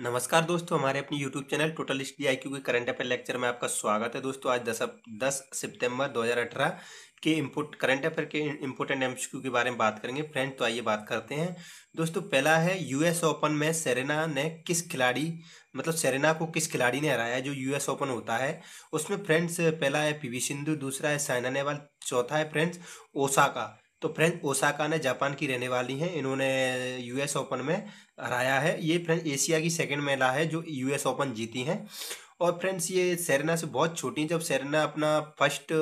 नमस्कार दोस्तों, हमारे अपनी YouTube channel total study I के करंट अफेयर लेक्चर में आपका स्वागत है। दोस्तों, आज दस दस सितंबर 2018 के इम्पोर्ट करंट अफेयर के इम्पोर्टेंट एमसीक्यू के बारे में बात करेंगे। फ्रेंड तो आइए बात करते हैं। दोस्तों, पहला है यूएस ओपन में सेरेना ने किस खिलाड़ी मतलब सेरेना को किस खिलाड़ी ने हराया जो यूएस ओपन होता है? उसमें फ्रेंड्स पहला है पीवी सिंधु दूसरा है साइना नेहवाल चौथा है फ्रेंड्स ओसाका तो फ्रेंच ओसाका ने जापान की रहने वाली हैं। इन्होंने यूएस ओपन में हराया है। ये फ्रेंच एशिया की सेकेंड महिला है जो यूएस ओपन जीती हैं। और फ्रेंड्स ये सेरेना से बहुत छोटी जब सेरेना अपना फ़र्स्ट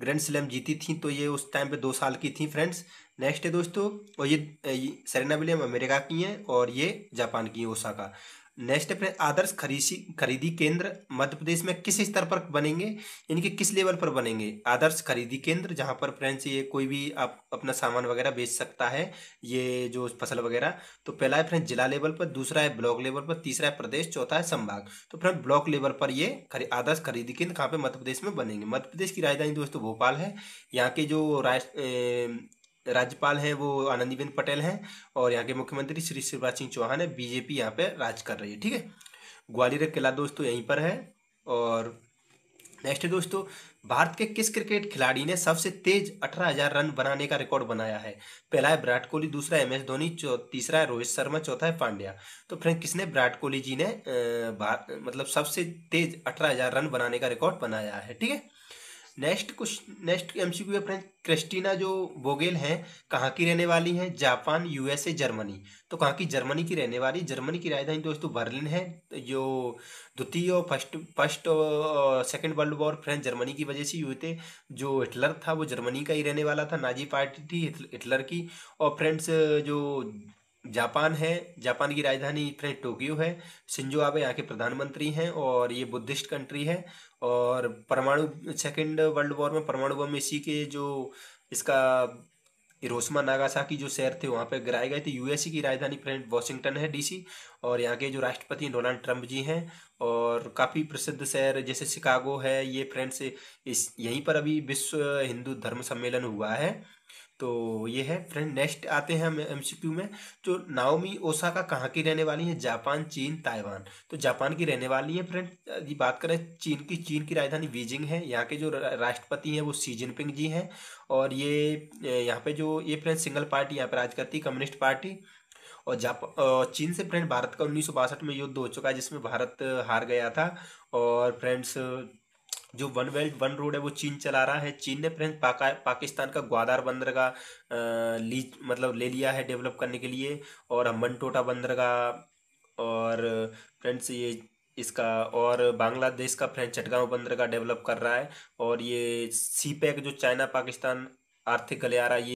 ग्रैंड स्लैम जीती थी तो ये उस टाइम पे दो साल की थी फ्रेंड्स। नेक्स्ट है दोस्तों और ये, ये सेरेना विलियम अमेरिका की हैं और ये जापान की ओसाका। नेक्स्ट है आदर्श खरीदी खरीदी केंद्र मध्य प्रदेश में किस स्तर पर बनेंगे? इनके किस लेवल पर बनेंगे? आदर्श खरीदी केंद्र जहाँ पर फ्रेंड्स ये कोई भी आप अपना सामान वगैरह बेच सकता है ये जो फ़सल वगैरह तो पहला है फ्रेंड्स जिला लेवल पर दूसरा है ब्लॉक लेवल पर तीसरा है प्रदेश चौथा है संभाग। तो फ्रेंड ब्लॉक लेवल पर ये खरी, आदर्श खरीदी केंद्र कहाँ पे मध्य प्रदेश में बनेंगे? मध्य प्रदेश की राजधानी दोस्तों भोपाल है। यहाँ के जो राष्ट्र राज्यपाल हैं वो आनंदीबेन पटेल हैं और यहाँ के मुख्यमंत्री श्री शिवराज सिंह चौहान है, बीजेपी यहाँ पे राज कर रही है, ठीक है? ग्वालियर किला दोस्तों यहीं पर है और नेक्स्ट दोस्तों, भारत के किस क्रिकेट खिलाड़ी ने सबसे तेज अठारह हज़ार रन बनाने का रिकॉर्ड बनाया है? पहला है विराट कोहली, दूसरा एम एस धोनी तीसरा है रोहित शर्मा, चौथा है पांड्या। तो फ्रेंड, किसने विराट कोहली जी ने मतलब सबसे तेज अठारह हज़ार रन बनाने का रिकॉर्ड बनाया है, ठीक है? नेक्स्ट कुछ, नेक्स्ट एमसीक्यू है फ्रेंड क्रिस्टीना जो बोगेल हैं, कहाँ की रहने वाली हैं? Japan USA Germany. तो कहाँ की, जर्मनी की रहने वाली, जर्मनी की राजधानी दोस्तों बर्लिन है। जो द्वितीय और first first second world war friend Germany की वजह से हुए थे। जो हिटलर था, वो जर्मनी का ही रहने वाला था, नाजी पार्टी थी हिटलर की। और फ्रेंड्स, जो जापान है। जापान की राजधानी फ्रेंड टोक्यो है। सिंजो आबे यहाँ के प्रधानमंत्री हैं और ये बुद्धिस्ट कंट्री है और परमाणु सेकेंड वर्ल्ड वॉर में, परमाणु बम इसी के जो इसका हिरोशिमा नागासाकी जो शहर थे वहाँ पे गिराए गए थे। यूएसए की राजधानी फ्रेंड वॉशिंगटन है डीसी और यहाँ के जो राष्ट्रपति डोनाल्ड ट्रंप जी हैं और काफ़ी प्रसिद्ध शहर जैसे शिकागो है। ये फ्रेंड्स इस, यहीं पर अभी विश्व हिंदू धर्म सम्मेलन हुआ है। तो ये है। फ्रेंड, नेक्स्ट आते हैं हम एमसीक्यू में, जो नाओमी ओसाका कहाँ की रहने वाली है? जापान, चीन, ताइवान। तो जापान की रहने वाली है फ्रेंड यदि बात करें चीन की चीन की राजधानी बीजिंग है। यहाँ के जो राष्ट्रपति हैं वो सी जिनपिंग जी हैं। और ये यहाँ पे जो, ये फ्रेंड सिंगल पार्टी यहाँ पर राज करती है, कम्युनिस्ट पार्टी। और जापान चीन से फ्रेंड भारत का उन्नीस सौ बासठ में युद्ध हो चुका है, जिसमें भारत हार गया था। और फ्रेंड्स जो वन बेल्ट, वन रोड है, वो चीन चला रहा है। चीन ने फ्रेंड पाका, पाकिस्तान का ग्वादार बंदरगाह लीज मतलब ले लिया है डेवलप करने के लिए। और मनटोटा टोटा बंदरगाह और, फ्रेंड्स ये इसका और बांग्लादेश का फ्रेंड चटगांव बंदरगाह डेवलप कर रहा है। और ये सी पैक जो चाइना पाकिस्तान आर्थिक गलियारा, ये